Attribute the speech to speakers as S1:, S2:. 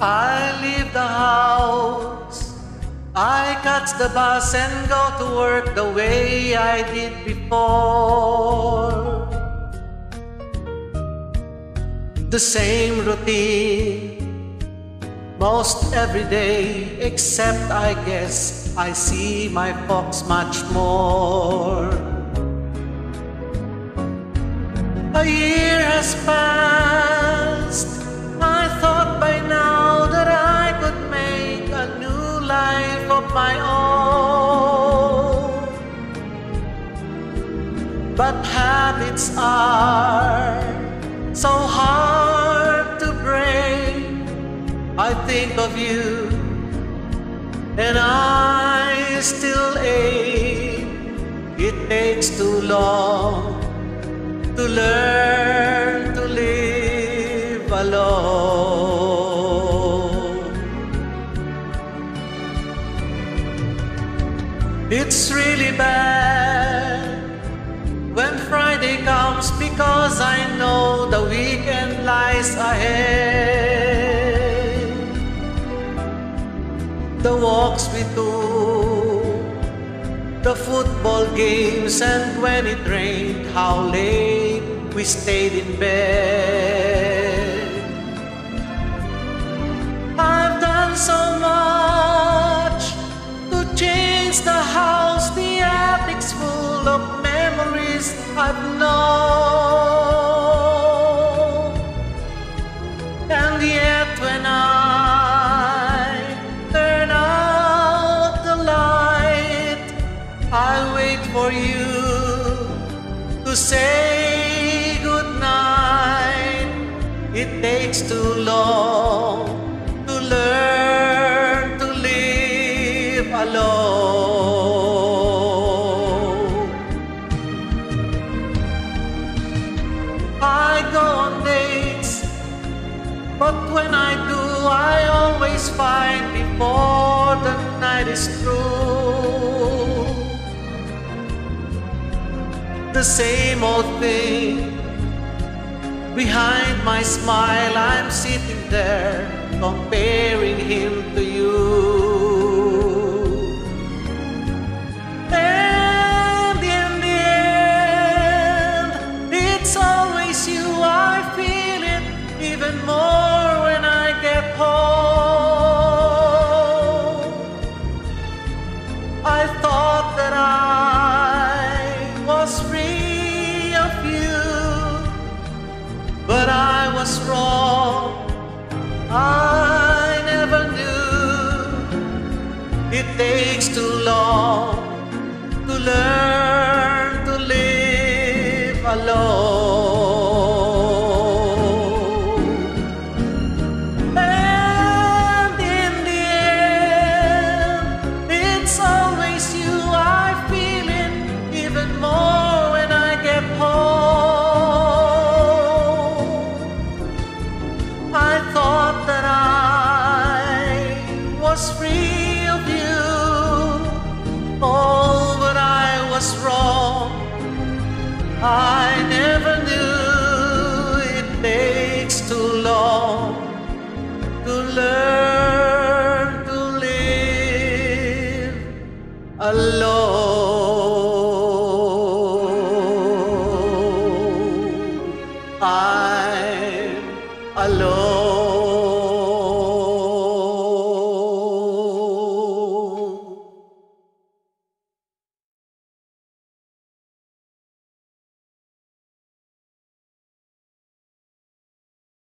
S1: I leave the house. I catch the bus and go to work the way I did before. The same routine, most every day, except I guess I see my folks much more. A year has passed. But habits are so hard to break. I think of you and I still ache. It takes too long to learn to live alone. It's really bad Friday comes because I know the weekend lies ahead. The walks we took the football games and when it rained, how late we stayed in bed. I've done so much to change the house, the attic's full of memories I've And yet when I turn out the light, I'll wait for you to say goodnight. It takes too long to learn to live alone. Always find before the night is through the same old thing. Behind my smile, I'm sitting there comparing him to you. I thought that I was free of you, but I was wrong. I never knew it takes too long I never knew it takes too long to learn to live alone. I'm alone.